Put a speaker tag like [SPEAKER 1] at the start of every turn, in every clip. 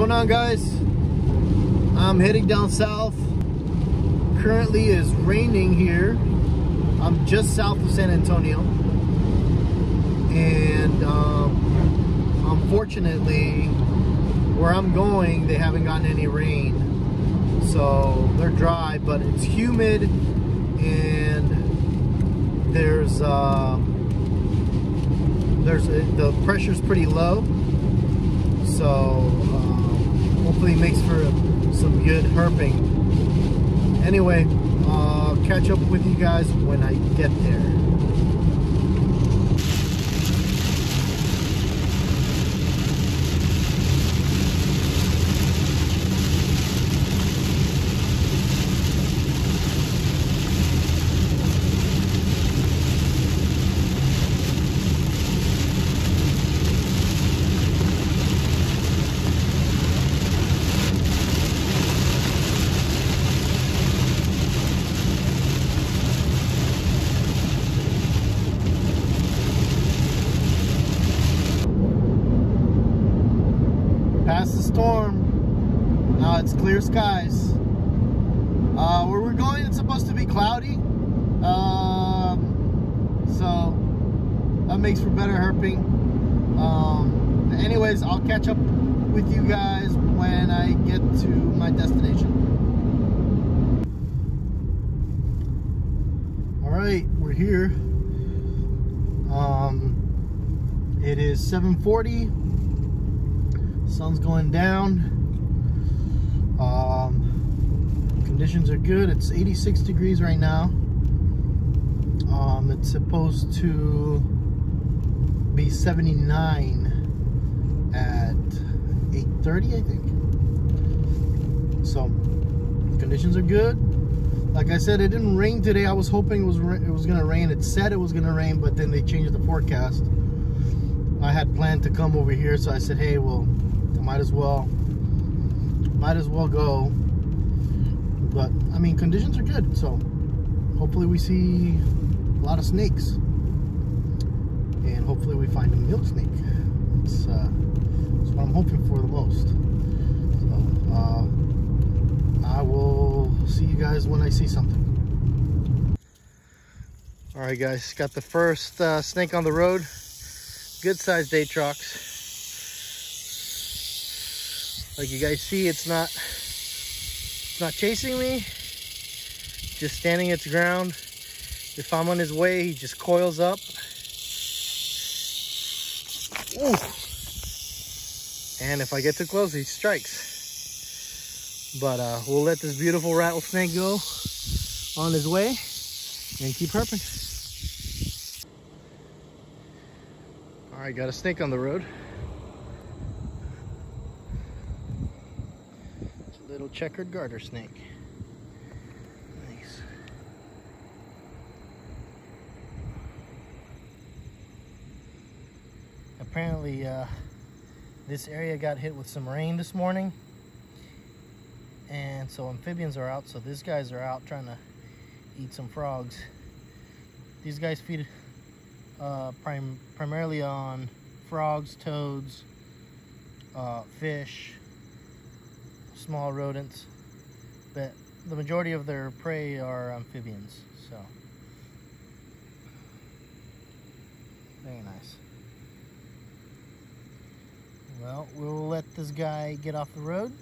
[SPEAKER 1] going on guys? I'm heading down south. Currently is raining here. I'm just south of San Antonio. And um, unfortunately, where I'm going, they haven't gotten any rain. So they're dry, but it's humid and there's uh, there's the pressure's pretty low. So hopefully makes for some good herping. Anyway, I'll catch up with you guys when I get there. Past the storm. Now it's clear skies. Uh, where we're going, it's supposed to be cloudy. Um, so that makes for better herping. Um, anyways, I'll catch up with you guys when I get to my destination. All right, we're here. Um, it is 740 sun's going down um, conditions are good. It's 86 degrees right now. Um, it's supposed to be 79 at 8:30 I think. So conditions are good. Like I said it didn't rain today. I was hoping it was it was gonna rain. It said it was gonna rain but then they changed the forecast. I had planned to come over here so I said hey well I might as well might as well go but I mean conditions are good so hopefully we see a lot of snakes. And hopefully we find a milk snake. It's, uh, that's what I'm hoping for the most. So uh, I will see you guys when I see something. All right guys got the first uh, snake on the road. Good sized Atrox like you guys see, it's not, not chasing me. Just standing its ground. If I'm on his way, he just coils up. Ooh. And if I get too close, he strikes. But uh, we'll let this beautiful rattlesnake go on his way and keep herping. All right, got a snake on the road. Little checkered garter snake. Nice. Apparently, uh, this area got hit with some rain this morning. And so amphibians are out, so these guys are out trying to eat some frogs. These guys feed uh, prim primarily on frogs, toads, uh, fish, small rodents, but the majority of their prey are amphibians, so. Very nice. Well, we'll let this guy get off the road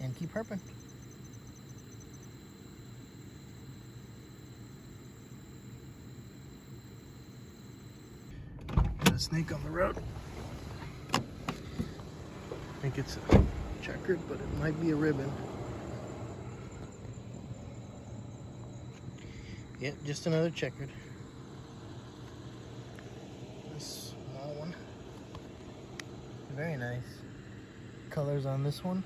[SPEAKER 1] and keep herping. A snake on the road. I think it's a checkered, but it might be a ribbon. Yep, just another checkered. This small one. Very nice. Colors on this one.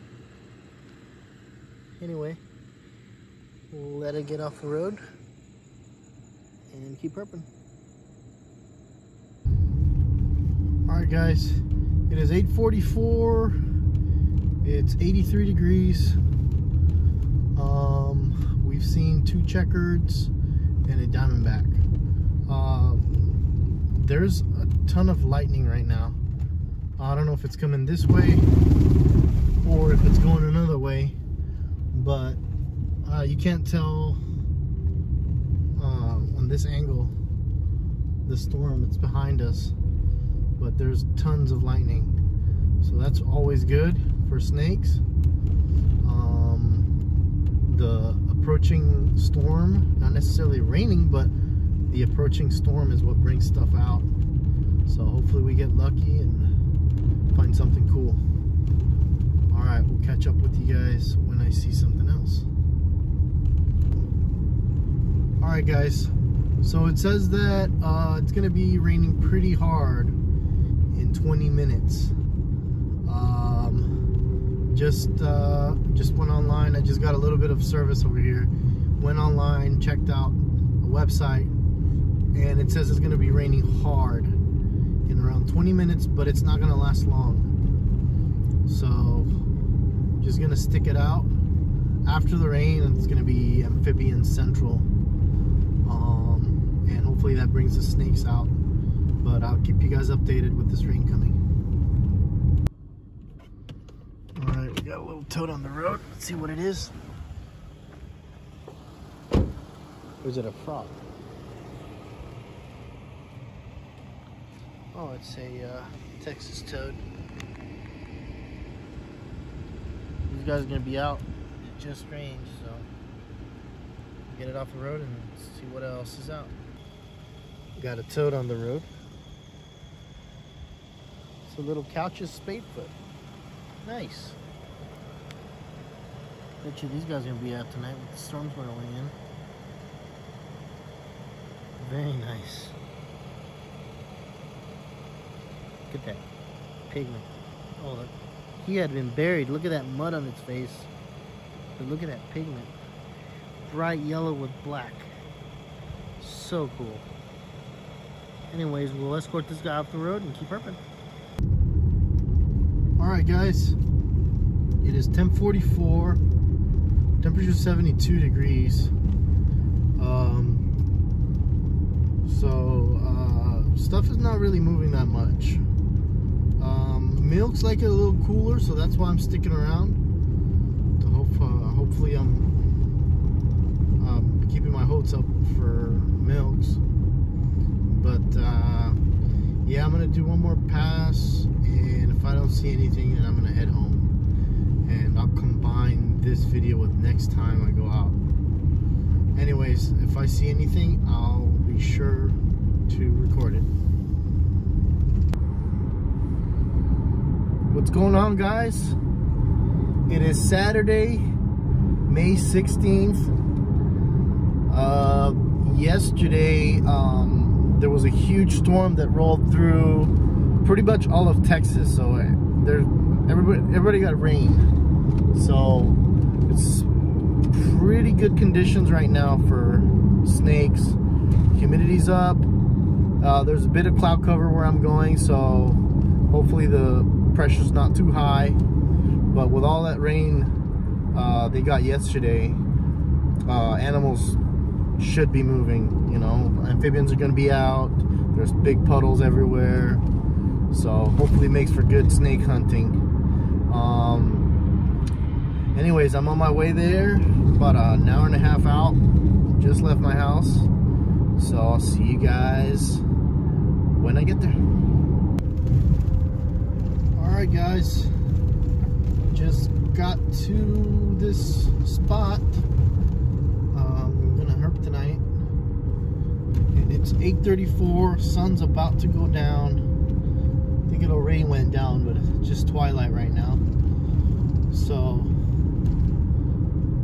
[SPEAKER 1] Anyway, we'll let it get off the road and keep herping. Alright guys, it is 844 it's 83 degrees. Um, we've seen two checkereds and a diamondback. Um, there's a ton of lightning right now. I don't know if it's coming this way or if it's going another way. But uh, you can't tell uh, on this angle the storm that's behind us. But there's tons of lightning. So that's always good for snakes. Um, the approaching storm, not necessarily raining, but the approaching storm is what brings stuff out. So hopefully we get lucky and find something cool. All right, we'll catch up with you guys when I see something else. All right, guys. So it says that uh, it's gonna be raining pretty hard in 20 minutes. Um, just uh, just went online. I just got a little bit of service over here. Went online, checked out a website, and it says it's gonna be raining hard in around 20 minutes, but it's not gonna last long. So just gonna stick it out. After the rain, it's gonna be amphibian central. Um, and hopefully that brings the snakes out. But I'll keep you guys updated with this rain coming. All right, we got a little toad on the road. Let's see what it is. Is it a frog? Oh, it's a uh, Texas toad. These guys are gonna be out. It just rained, so get it off the road and see what else is out. Got a toad on the road. It's a little Couch's spadefoot. Nice. Bet you these guys are gonna be out tonight with the storms rolling in. Very nice. Look at that pigment. Oh, look. He had been buried. Look at that mud on its face. But look at that pigment. Bright yellow with black. So cool. Anyways, we'll escort this guy off the road and keep herping. Alright guys. It is 1044. Temperature 72 degrees. Um, so, uh, stuff is not really moving that much. Um, milk's like it a little cooler, so that's why I'm sticking around. To hope, uh, hopefully, I'm um, keeping my hopes up for milks. But uh, yeah, I'm gonna do one more pass, and if I don't see anything, then I'm gonna head home, and I'll combine this video with next time I go out. Anyways, if I see anything, I'll be sure to record it. What's going on, guys? It is Saturday, May 16th. Uh, yesterday, um, there was a huge storm that rolled through pretty much all of Texas. So uh, there, everybody, everybody got rain. So it's pretty good conditions right now for snakes. Humidity's up. Uh, there's a bit of cloud cover where I'm going, so hopefully the pressure's not too high. But with all that rain uh, they got yesterday, uh, animals should be moving. You know, amphibians are going to be out. There's big puddles everywhere, so hopefully makes for good snake hunting. Um, anyways, I'm on my way there. About an hour and a half out. Just left my house. So I'll see you guys when I get there. Alright guys, just got to this spot. Um, I'm gonna herp tonight. And it's 8.34, sun's about to go down. I think it'll rain when down, but it's just twilight right now. So,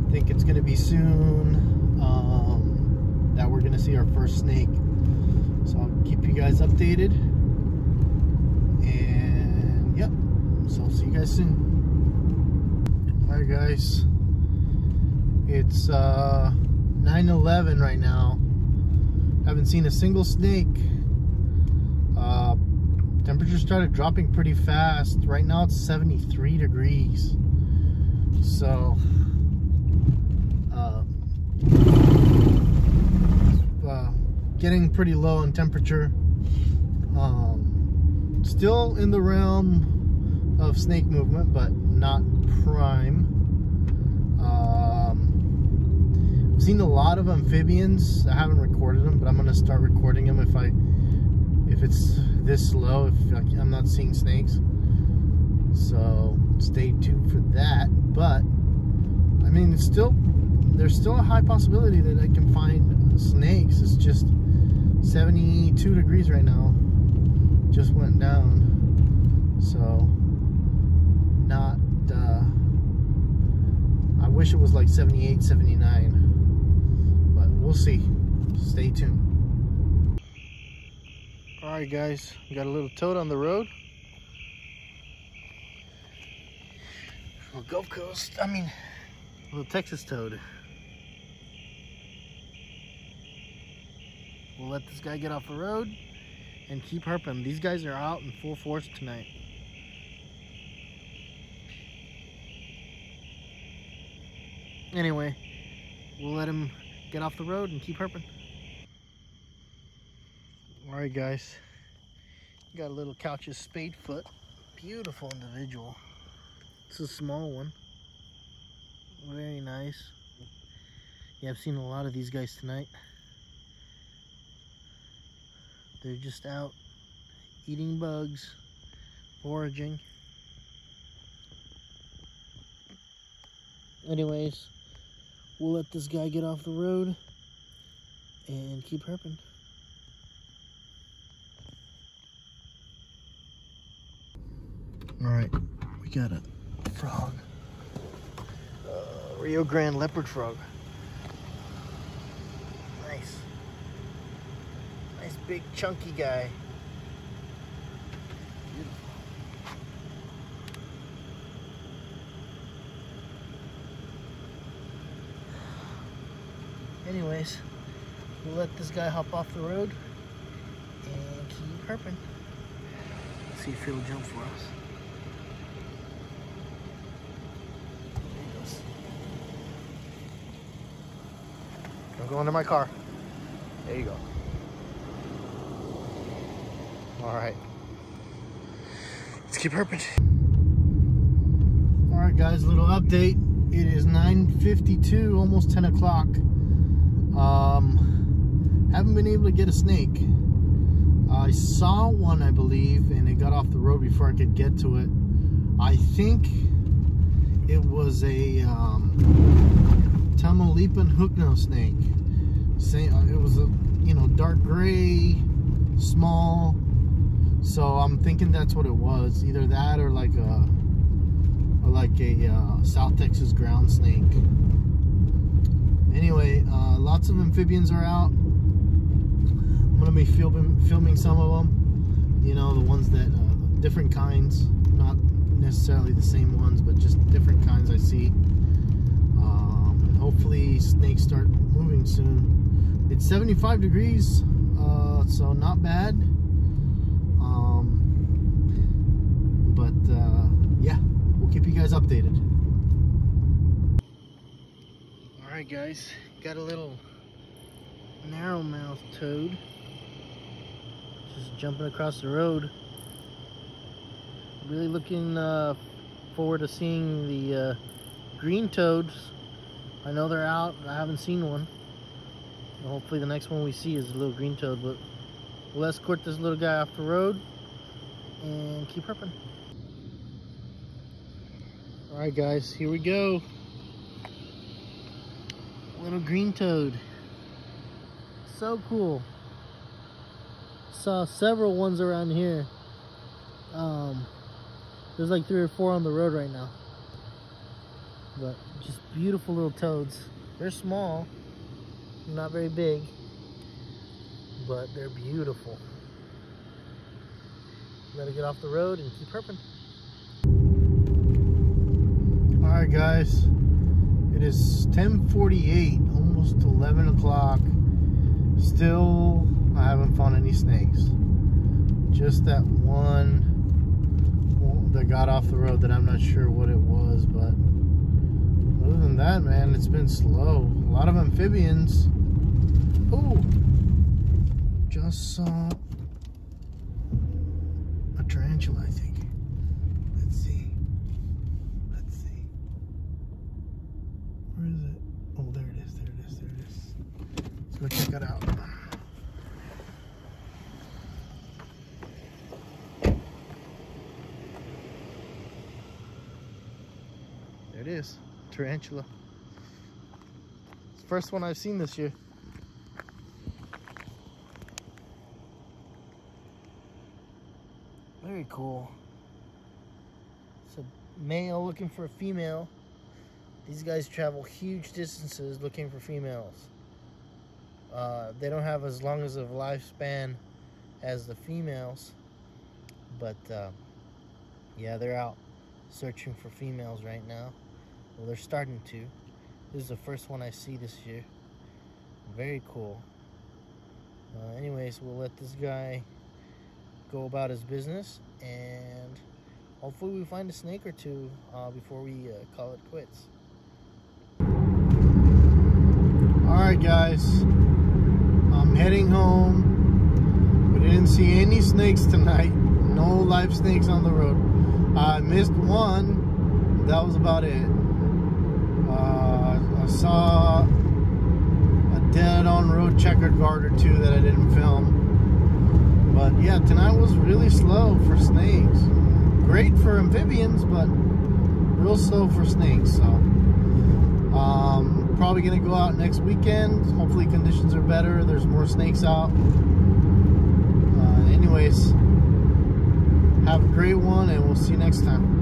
[SPEAKER 1] I think it's gonna be soon um, that we're gonna see our first snake. So I'll keep you guys updated. And yep, so I'll see you guys soon. Alright guys, it's uh, 9-11 right now. Haven't seen a single snake. Uh, temperature started dropping pretty fast. Right now it's 73 degrees. So, uh, uh, getting pretty low in temperature. Um, still in the realm of snake movement, but not prime. Um, I've seen a lot of amphibians. I haven't recorded them, but I'm gonna start recording them if I if it's this low. If I'm not seeing snakes, so stay tuned for that. But I mean, it's still there's still a high possibility that I can find snakes. It's just 72 degrees right now. Just went down. So, not, uh, I wish it was like 78, 79. But we'll see. Stay tuned. Alright guys, we got a little toad on the road. Gulf Coast, I mean, little Texas toad. We'll let this guy get off the road and keep herping. These guys are out in full force tonight. Anyway, we'll let him get off the road and keep herping. Alright guys, got a little Couch's spade foot. Beautiful individual. It's a small one. Very nice. Yeah, I've seen a lot of these guys tonight. They're just out eating bugs, foraging. Anyways, we'll let this guy get off the road and keep herping. All right, we got a frog. Uh, Rio Grande leopard frog. Nice. Nice big chunky guy. Anyways, we'll let this guy hop off the road and keep herping. See if he'll jump for us. Don't go under my car. There you go. All right. Let's keep herping. All right, guys, little update. It is 9.52, almost 10 o'clock. Um, haven't been able to get a snake. I saw one, I believe, and it got off the road before I could get to it. I think it was a um, Tamaulipan hooknose snake. Uh, it was a, you know, dark gray, small. So I'm thinking that's what it was. Either that or like a, or like a uh, South Texas ground snake. Anyway, uh, lots of amphibians are out. I'm gonna be filming filming some of them. You know, the ones that uh, different kinds, not necessarily the same ones, but just different kinds I see. Um, hopefully, snakes start moving soon. It's 75 degrees, uh, so not bad. Um, but uh, yeah, we'll keep you guys updated. All right, guys, got a little narrow-mouth toad just jumping across the road. Really looking uh, forward to seeing the uh, green toads. I know they're out. I haven't seen one. Hopefully the next one we see is a little green toad, but we'll escort this little guy off the road and keep herping. All right, guys, here we go. Little green toad. So cool. Saw several ones around here. Um, there's like three or four on the road right now. But just beautiful little toads. They're small, not very big, but they're beautiful. Gotta get off the road and keep herping. All right, guys. It is 10:48, almost 11 o'clock. Still, I haven't found any snakes. Just that one that got off the road that I'm not sure what it was, but other than that, man, it's been slow. A lot of amphibians. Oh, just saw a tarantula, I think. Let's see. Go check it out. There it is, tarantula. It's the first one I've seen this year. Very cool. It's a male looking for a female. These guys travel huge distances looking for females. Uh, they don't have as long as a lifespan as the females, but uh, yeah, they're out searching for females right now. Well, they're starting to. This is the first one I see this year. Very cool. Uh, anyways, we'll let this guy go about his business and hopefully we find a snake or two uh, before we uh, call it quits. Alright guys, I'm heading home. We didn't see any snakes tonight. No live snakes on the road. I missed one. That was about it. Uh, I saw a dead on road checkered guard or two that I didn't film. But yeah, tonight was really slow for snakes. Great for amphibians, but real slow for snakes. So um, probably gonna go out next weekend. Hopefully conditions are better. There's more snakes out. Uh, anyways, have a great one, and we'll see you next time.